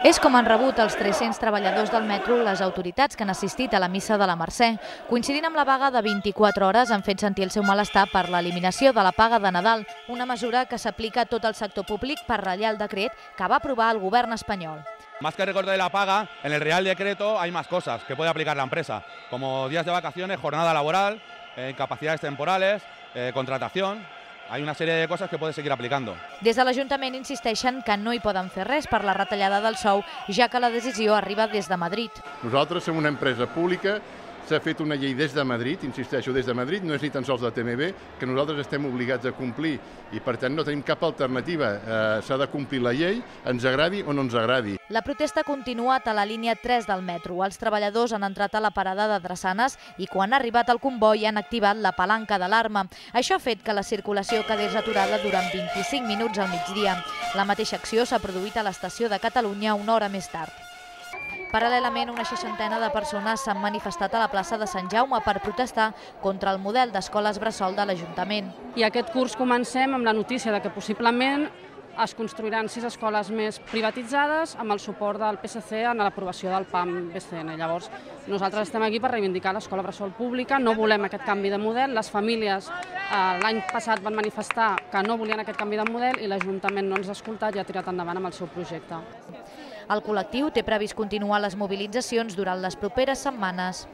És com han rebut els 300 treballadors del metro les autoritats que han assistit a la missa de la Mercè. Coincidint amb la vaga de 24 hores han fet sentir el seu malestar per l'eliminació de la paga de Nadal, una mesura que s'aplica a tot el sector públic per ratllar el decret que va aprovar el govern espanyol. Más que recorte de la paga, en el Real Decreto hay más cosas que puede aplicar la empresa, como días de vacaciones, jornada laboral, eh, capacidades temporales, eh, contratación, hay una sèrie de coses que pot seguir aplicant. Des de l'Ajuntament insisteixen que no hi poden fer res per la retallada del sou, ja que la decisió arriba des de Madrid. Nosaltres som una empresa pública S'ha fet una llei des de Madrid, insisteixo, des de Madrid, no és ni tan sols de TMB, que nosaltres estem obligats a complir i per tant no tenim cap alternativa. Eh, S'ha de complir la llei, ens agradi o no ens agradi. La protesta ha continuat a la línia 3 del metro. Els treballadors han entrat a la parada de Drassanes i quan ha arribat el comboi han activat la palanca d'alarma. Això ha fet que la circulació quedés aturada durant 25 minuts al migdia. La mateixa acció s'ha produït a l'estació de Catalunya una hora més tard. Paral·lelament, una seixantena de persones s'han manifestat a la plaça de Sant Jaume per protestar contra el model d'escoles bressol de l'Ajuntament. I aquest curs comencem amb la notícia de que possiblement es construiran sis escoles més privatitzades amb el suport del PSC en l'aprovació del PAM-BCN. Llavors, nosaltres estem aquí per reivindicar l'escola bressol pública, no volem aquest canvi de model, les famílies eh, l'any passat van manifestar que no volien aquest canvi de model i l'Ajuntament no ens ha escoltat i ha tirat endavant amb el seu projecte. El col·lectiu té previst continuar les mobilitzacions durant les properes setmanes.